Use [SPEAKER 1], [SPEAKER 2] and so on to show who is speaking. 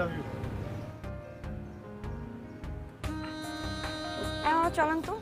[SPEAKER 1] Love you
[SPEAKER 2] হ্যাঁ, চলেন তো।